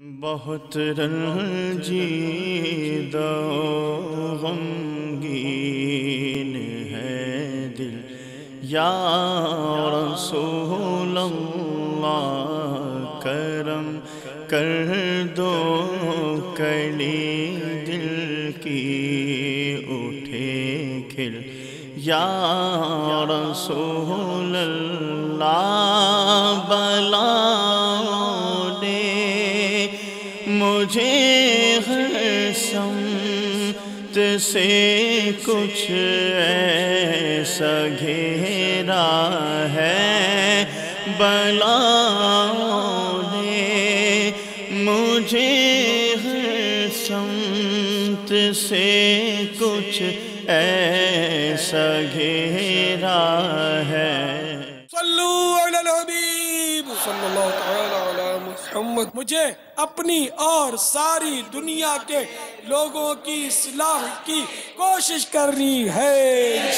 बहुत रंजीदा गमगीन है दिल। या रसूल अल्लाह करम कर दो कली दिल की, उठे खिल। या रसूल बलाओं मुझे समत से कुछ ऐसा घेरा है। बलाओं ने मुझे हर से कुछ ऐसा घेरा है। सल्लू अला हबीब सल्लल्लाहु तआला अला मुझे अपनी और सारी दुनिया के लोगों की सलाह की कोशिश करनी है।